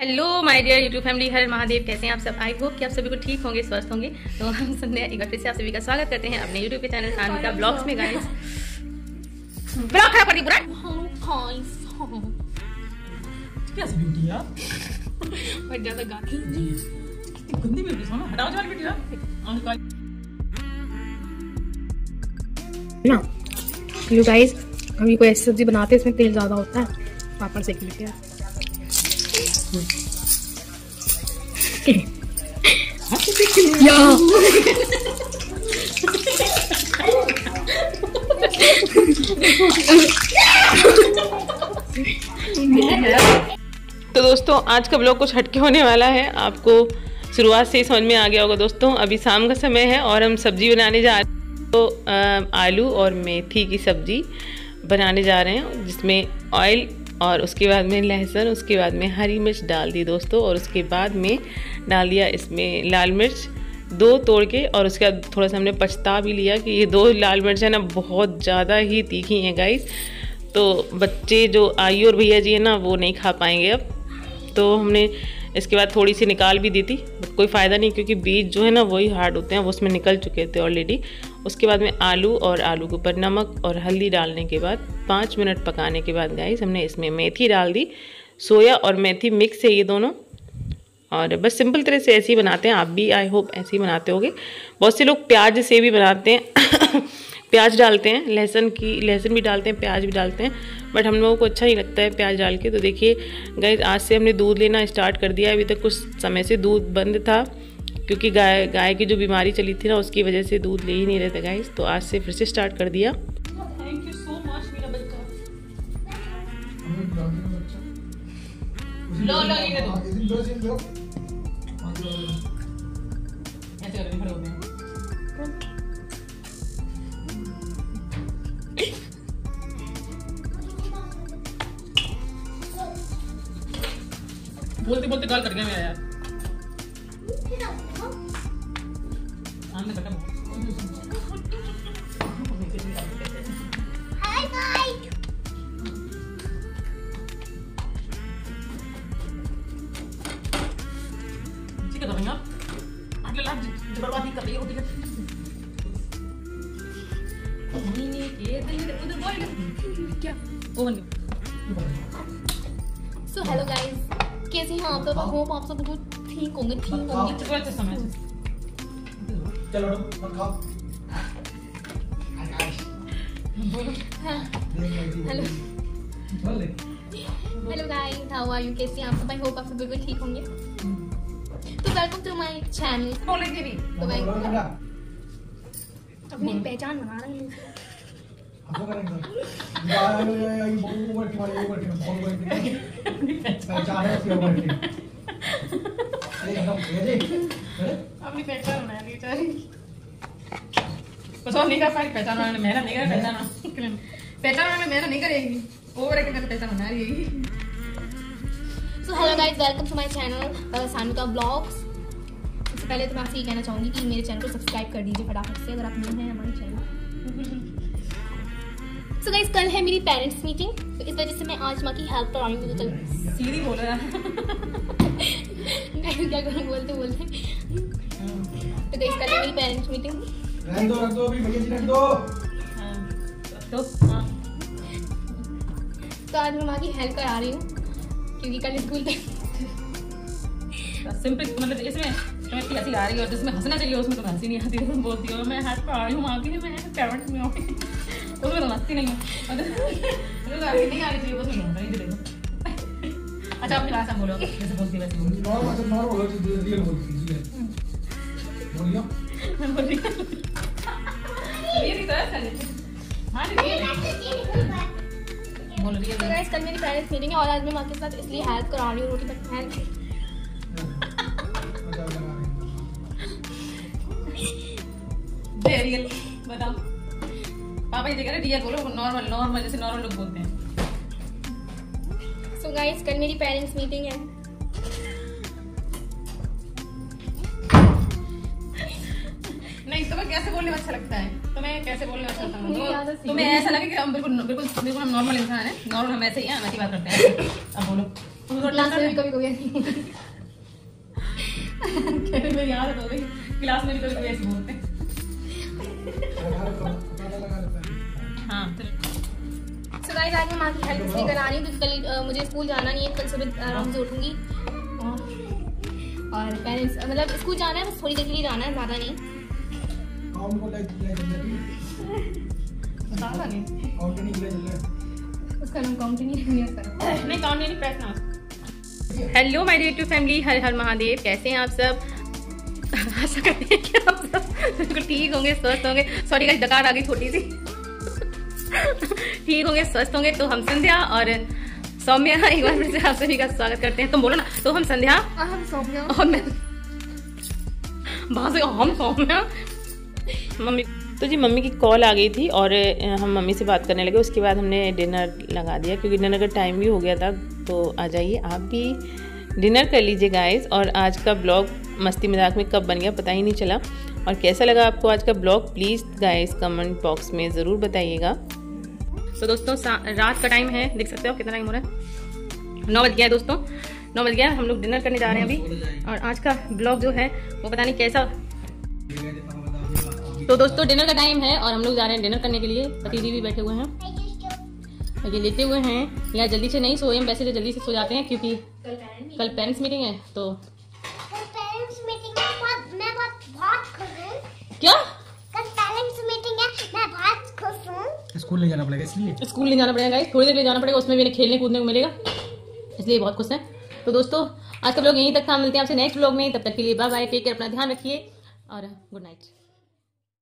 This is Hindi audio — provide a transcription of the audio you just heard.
Hello my dear YouTube family हर महादेव कैसे हैं आप सब? आई होप कि आप सभी को ठीक होंगे स्वस्थ होंगे। तो हम संध्या एक बार फिर से आप सभी का स्वागत करते हैं अपने यूट्यूब के चैनल सानविका ब्लॉग्स में गाइस ब्लॉग खराब कर दी पूरा कैसी ब्यूटी यार बहुत ज़्यादा गाती कितनी गंदी ब्यूटी सोना हटाओ जाओ ब्यूटी यार और ना यू गाइस हम ये कोई ऐसी सब्ज़ी बनाते हैं इसमें तेल ज़्यादा होता है पापड़ सेक लेते हैं तो दोस्तों, आज का ब्लॉग कुछ हटके होने वाला है। आपको शुरुआत से ही समझ में आ गया होगा दोस्तों। अभी शाम का समय है और हम सब्ज़ी बनाने जा रहे हैं। तो आलू और मेथी की सब्ज़ी बनाने जा रहे हैं, जिसमें ऑयल और उसके बाद में लहसुन, उसके बाद में हरी मिर्च डाल दी दोस्तों, और उसके बाद में डाल दिया इसमें लाल मिर्च, दो तोड़ के, और उसके बाद थोड़ा सा हमने पछता भी लिया कि ये दो लाल मिर्च है ना, बहुत ज़्यादा ही तीखी हैं गाइस तो बच्चे जो आई और भैया जी है ना, वो नहीं खा पाएँगे अब। तो हमने इसके बाद थोड़ी सी निकाल भी दी थी, कोई फ़ायदा नहीं, क्योंकि बीज जो है ना, वही हार्ड होते हैं, वो उसमें निकल चुके थे ऑलरेडी उसके बाद में आलू और आलू के ऊपर नमक और हल्दी डालने के बाद पाँच मिनट पकाने के बाद गाइस हमने इसमें मेथी डाल दी, सोया और मेथी मिक्स है ये दोनों। और बस सिंपल तरह से ऐसे ही बनाते हैं, आप भी आई होप ऐसे ही बनाते होगे। बहुत से लोग प्याज से भी बनाते हैं, प्याज डालते हैं, लहसुन की, लहसुन भी डालते हैं, प्याज भी डालते हैं बट हम लोगों को अच्छा नहीं लगता है प्याज डाल के। तो देखिए गए आज से हमने दूध लेना स्टार्ट कर दिया, अभी तक कुछ समय से दूध बंद था। क्योंकि गाय गाय की जो बीमारी चली थी ना उसकी वजह से दूध ले ही नहीं रहे थे गाइस तो आज से फिर से स्टार्ट कर दिया। थैंक यू सो मच मेरा बच्चा। लो लो ये दो ऐसे करके खड़े होते हैं। बोलते बोलते गाल कट गया मेरा यार। है रोटी का महीने के दिन में उधर बोल क्या? वो सो हेलो गाइस कैसे हैं आप लोग होप आप सब बिल्कुल ठीक होंगे ठीक होंगे। चलो मत खाओ hello hello guys how are you कैसे हैं आप सब? आई होप आप सब बिल्कुल ठीक होंगे। तो वेलकम टू माय चैनल बोले के भी? तो मैं अपनी पहचान बना रही हूँ। पहचान है अपनी पहचान बना रही बस और नहीं कर पाई पहचान वाले ने मेहनत नहीं करे पहचान पहचान वाले ने मेहनत नहीं करेगी। ओवर एक पहचान बना रही है। So hello guys welcome to my channel Sanuka vlogs सबसे पहले तो मैं आपसे ये कहना चाहूँगी कि मेरे चैनल को सब्सक्राइब कर दीजिए फटाफट से अगर आप न्यू हैं हमारे चैनल सो गाइस कल है मेरी पेरेंट्स मीटिंग तो इस वजह से मैं आज माँ की हेल्प कर रही हूँ तो कल सीधी बोल रहा है। क्या करूँ बोलते बोलते। तो गाइस कल है मेरी पेरेंट्स मीटिंग रख दो रख दो अभी भैया जी रख दो। हाँ तो आज मैं माँ की हेल्प करा रही हूँ। क्योंकि कल स्कूल पे सिंपल मतलब इसमें तुम्हें इतनी हँसी आ रही है और जिसमें हंसना चाहिए उसमें तुम्हें हँसी नहीं आती तुम बोलती हो मैं हाथ पर आ रही हूँ आगे मैं पेरेंट्स में हूँ। उसमें तो हंसती नहीं हूँ। तो नहीं आ रही चाहिए नहीं देखो अच्छा अपनी भाषा बोलो। जैसे बोलती वैसे बोलो नॉर्मल बोलो जी रियल बोलती जी। बोलियो मैं बोल रही हूँ। ये नहीं तो है। हाँ ये बोल रही तो है गाइस कल मेरी पेरेंट्स मीटिंग है और आज मैं माँ के साथ इसलिए हेल्प करा रही हूँ रोटी दे रियल बताओ। पापा ये देख रहे रियल बोलो नॉर्मल नॉर्मल जैसे नॉर्मल लोग बोलते हैं। सो गाइस कल मेरी पेरेंट्स मीटिंग है। नहीं तुम्हें कैसे बोलने में अच्छा लगता है? तुम्हें कैसे बोलने में अच्छा लगता है? तो, तुम्हें ऐसा लगे कि हम बिल्कुल बिल्कुल बिल्कुल हम नॉर्मल इंसान है। नॉर्मल हम ऐसे ही हैं हम ऐसी बात करते हैं। अब बोलो। क्लास में कभी कभी मेरी आदत हो गई क्लास में भी कभी कभी ऐसे बोलते हैं। हूँ, सो गाइस आज मैं माँ की हेल्प इसलिए करा रही हूँ क्योंकि कल मुझे स्कूल जाना नहीं है कल सुबह आराम से उठूँगी। और पेरेंट्स मतलब स्कूल जाना है बस थोड़ी देर के लिए जाना है ज़्यादा नहीं। काउंट को ले ले चल रही बता नहीं। काउंट नहीं ले चल रहा उसका नाम काउंट नहीं है उसका नहीं काउंट नहीं प्रेस ना hello my dear to family हर हर महादेव कैसे हैं आप सब? आशा करते हैं कि आप सब बिल्कुल ठीक होंगे स्वस्थ होंगे। सॉरी गाइस डकार आ गई छोटी सी। ठीक होंगे स्वस्थ होंगे तो हम संध्या और सौम्या एक बार फिर से आप सभी का स्वागत करते हैं। तुम बोलो ना तो हम संध्या हम सो गए और मैं से हम सौम्या। मम्मी तो जी मम्मी की कॉल आ गई थी और हम मम्मी से बात करने लगे। उसके बाद हमने डिनर लगा दिया, क्योंकि डिनर का टाइम भी हो गया था। तो आ जाइए, आप भी डिनर कर लीजिए गाइस और आज का ब्लॉग मस्ती मज़ाक में कब बन गया पता ही नहीं चला। और कैसा लगा आपको आज का vlog please guys comment box में ज़रूर बताइएगा। तो दोस्तों रात का टाइम है, देख सकते हो कितना टाइम हो रहा है। नौ बज गया है दोस्तों। नौ बज गया, हम लोग डिनर करने जा रहे हैं अभी। और आज का ब्लॉग जो है, वो पता नहीं कैसा तो दोस्तों डिनर का टाइम है और हम लोग जा रहे हैं डिनर करने के लिए। पति जी भी बैठे हुए हैं। ये लेटे हुए हैं। यार जल्दी से नहीं सोए हम वैसे तो जल्दी से सो जाते हैं क्योंकि कल पेरेंट्स मीटिंग है तो। कल पेरेंट्स मीटिंग है बहुत मैं बहुत बहुत खुश हूँ। क्या? कल पेरेंट्स मीटिंग है मैं बहुत खुश हूँ। स्कूल नहीं जाना पड़ेगा इसलिए? स्कूल नहीं जाना पड़ेगा थोड़ी देर के लिए जाना पड़ेगा उसमें भी खेलने कूदने को मिलेगा। इसलिए बहुत खुश हैं। तो दोस्तों आज का ब्लॉग यहीं तक था। मिलते हैं आपसे नेक्स्ट ब्लॉग में। तब तक के लिए बाय बाय टेक केयर अपना ध्यान रखिए और गुड नाइट